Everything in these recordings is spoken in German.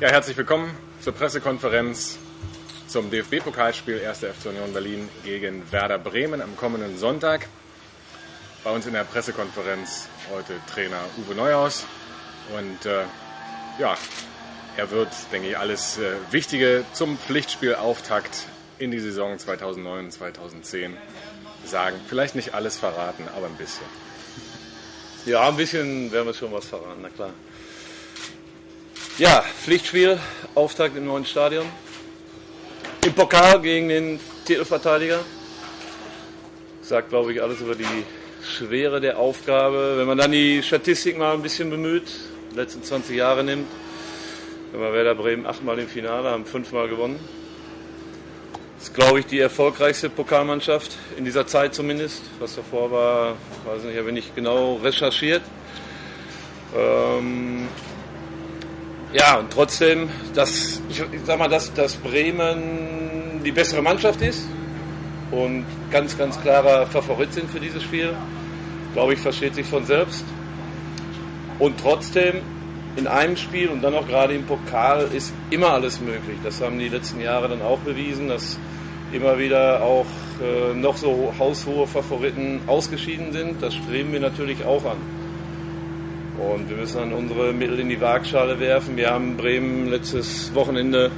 Ja, herzlich willkommen zur Pressekonferenz zum DFB-Pokalspiel 1. FC Union Berlin gegen Werder Bremen am kommenden Sonntag. Bei uns in der Pressekonferenz heute Trainer Uwe Neuhaus. Und äh, ja, er wird, denke ich, alles äh, Wichtige zum Pflichtspielauftakt in die Saison 2009-2010 sagen. Vielleicht nicht alles verraten, aber ein bisschen. Ja, ein bisschen werden wir schon was verraten, na klar. Ja, Pflichtspiel, Auftakt im neuen Stadion. Im Pokal gegen den Titelverteidiger. Sagt, glaube ich, alles über die Schwere der Aufgabe. Wenn man dann die Statistik mal ein bisschen bemüht, die letzten 20 Jahre nimmt, wenn wir Werder Bremen achtmal im Finale, haben fünfmal gewonnen. Das ist, glaube ich, die erfolgreichste Pokalmannschaft in dieser Zeit zumindest. Was davor war, weiß nicht, habe ich nicht genau recherchiert. Ähm, ja, und trotzdem, dass, ich, sag mal, dass, dass Bremen die bessere Mannschaft ist und ganz, ganz klarer Favorit sind für dieses Spiel, glaube ich, versteht sich von selbst. Und trotzdem, in einem Spiel und dann auch gerade im Pokal ist immer alles möglich. Das haben die letzten Jahre dann auch bewiesen, dass immer wieder auch äh, noch so haushohe Favoriten ausgeschieden sind. Das streben wir natürlich auch an. Und wir müssen dann unsere Mittel in die Waagschale werfen. Wir haben Bremen letztes Wochenende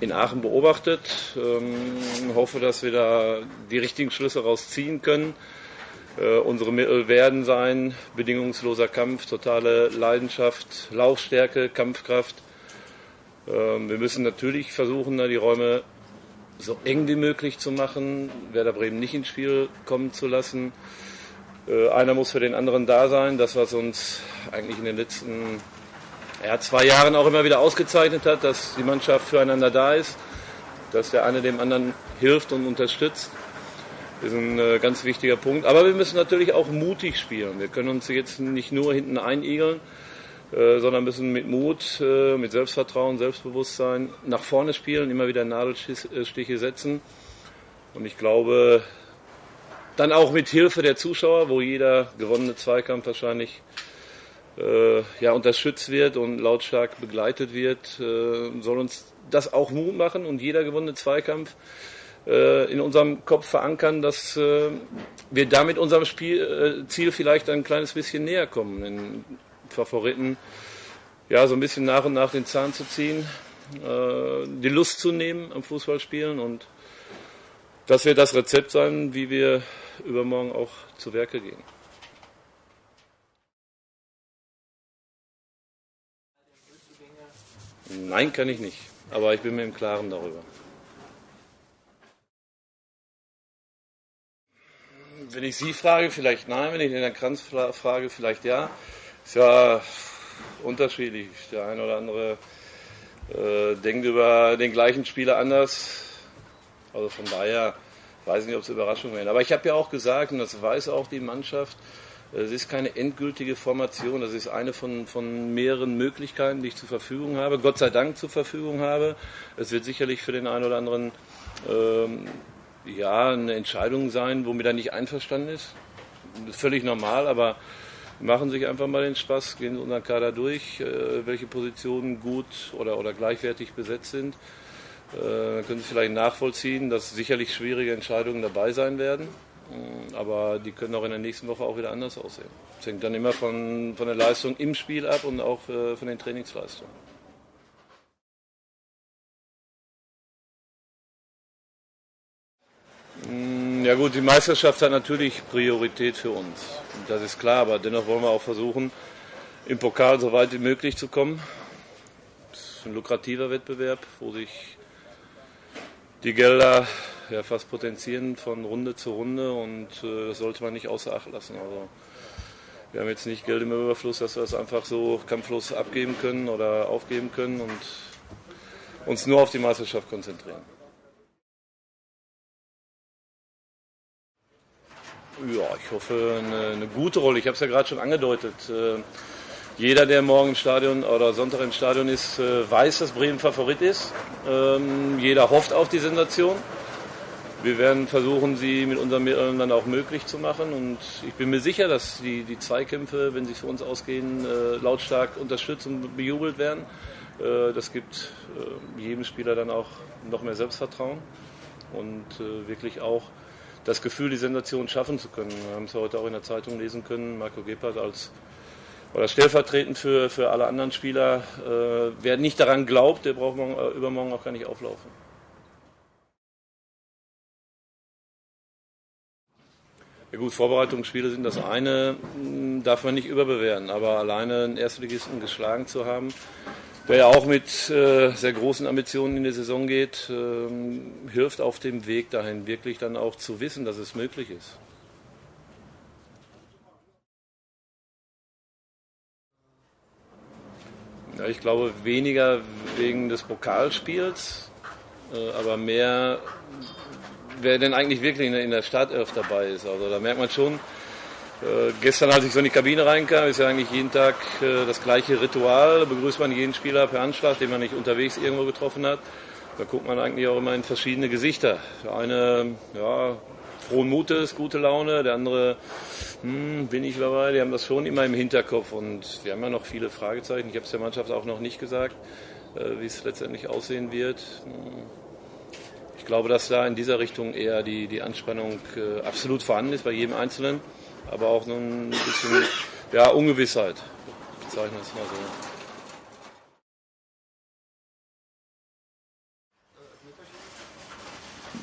in Aachen beobachtet. Ähm, hoffe, dass wir da die richtigen Schlüsse rausziehen können. Äh, unsere Mittel werden sein bedingungsloser Kampf, totale Leidenschaft, Laufstärke, Kampfkraft. Ähm, wir müssen natürlich versuchen, da die Räume so eng wie möglich zu machen, Werder Bremen nicht ins Spiel kommen zu lassen. Äh, einer muss für den anderen da sein. Das, was uns eigentlich in den letzten ja, zwei Jahren auch immer wieder ausgezeichnet hat, dass die Mannschaft füreinander da ist, dass der eine dem anderen hilft und unterstützt. Ist ein äh, ganz wichtiger Punkt. Aber wir müssen natürlich auch mutig spielen. Wir können uns jetzt nicht nur hinten einigeln, äh, sondern müssen mit Mut, mit Selbstvertrauen, Selbstbewusstsein nach vorne spielen, immer wieder Nadelstiche setzen. Und ich glaube, dann auch mit Hilfe der Zuschauer, wo jeder gewonnene Zweikampf wahrscheinlich äh, ja, unterstützt wird und lautstark begleitet wird, äh, soll uns das auch Mut machen und jeder gewonnene Zweikampf äh, in unserem Kopf verankern, dass äh, wir damit unserem Spiel, äh, Ziel vielleicht ein kleines bisschen näher kommen, den Favoriten ja, so ein bisschen nach und nach den Zahn zu ziehen, die Lust zu nehmen am Fußballspielen und das wird das Rezept sein, wie wir übermorgen auch zu Werke gehen. Nein, kann ich nicht. Aber ich bin mir im Klaren darüber. Wenn ich Sie frage, vielleicht nein. Wenn ich den Herrn Kranz frage, vielleicht ja. Ist ja unterschiedlich. Der eine oder andere äh, denkt über den gleichen Spieler anders. Also von daher weiß nicht, ob es Überraschungen werden. Aber ich habe ja auch gesagt, und das weiß auch die Mannschaft, es ist keine endgültige Formation, das ist eine von, von mehreren Möglichkeiten, die ich zur Verfügung habe, Gott sei Dank zur Verfügung habe. Es wird sicherlich für den einen oder anderen ähm, ja, eine Entscheidung sein, womit er nicht einverstanden ist. Das ist völlig normal, aber machen sich einfach mal den Spaß, gehen unseren Kader durch, äh, welche Positionen gut oder, oder gleichwertig besetzt sind. Äh, können Sie vielleicht nachvollziehen, dass sicherlich schwierige Entscheidungen dabei sein werden. Mm, aber die können auch in der nächsten Woche auch wieder anders aussehen. Das hängt dann immer von, von der Leistung im Spiel ab und auch äh, von den Trainingsleistungen. Mm, ja gut, die Meisterschaft hat natürlich Priorität für uns. Das ist klar, aber dennoch wollen wir auch versuchen, im Pokal so weit wie möglich zu kommen. Das ist ein lukrativer Wettbewerb, wo sich die Gelder ja, fast potenzieren von Runde zu Runde und äh, das sollte man nicht außer Acht lassen. Also wir haben jetzt nicht Geld im Überfluss, dass wir das einfach so kampflos abgeben können oder aufgeben können und uns nur auf die Meisterschaft konzentrieren. Ja, ich hoffe eine, eine gute Rolle. Ich habe es ja gerade schon angedeutet. Äh, jeder, der morgen im Stadion oder Sonntag im Stadion ist, äh, weiß, dass Bremen Favorit ist. Ähm, jeder hofft auf die Sensation. Wir werden versuchen, sie mit unseren Mitteln dann auch möglich zu machen. Und ich bin mir sicher, dass die, die Zweikämpfe, wenn sie für uns ausgehen, äh, lautstark unterstützt und bejubelt werden. Äh, das gibt jedem Spieler dann auch noch mehr Selbstvertrauen und wirklich auch das Gefühl, die Sensation schaffen zu können. Wir haben es heute auch in der Zeitung lesen können. Marco Gebhardt als oder stellvertretend für, für alle anderen Spieler. Äh, wer nicht daran glaubt, der braucht morgen, äh, übermorgen auch gar nicht auflaufen. Ja gut, Vorbereitungsspiele sind das eine, hm, darf man nicht überbewerten, aber alleine einen Erstligisten geschlagen zu haben, der ja auch mit äh, sehr großen Ambitionen in die Saison geht, äh, hilft auf dem Weg dahin, wirklich dann auch zu wissen, dass es möglich ist. Ja, ich glaube weniger wegen des Pokalspiels, äh, aber mehr, wer denn eigentlich wirklich in der Startelf dabei ist. Also da merkt man schon, äh, gestern, als ich so in die Kabine reinkam, ist ja eigentlich jeden Tag äh, das gleiche Ritual. Begrüßt man jeden Spieler per Anschlag, den man nicht unterwegs irgendwo getroffen hat. Da guckt man eigentlich auch immer in verschiedene Gesichter. Der eine, ja, frohen Mutes, gute Laune, der andere, hm, bin ich dabei, die haben das schon immer im Hinterkopf und wir haben ja noch viele Fragezeichen. Ich habe es der Mannschaft auch noch nicht gesagt, äh, wie es letztendlich aussehen wird. Hm. Ich glaube, dass da in dieser Richtung eher die, die Anspannung äh, absolut vorhanden ist bei jedem Einzelnen, aber auch noch ein bisschen ja, Ungewissheit. Ich bezeichne es mal so.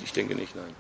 Ich denke nicht, nein.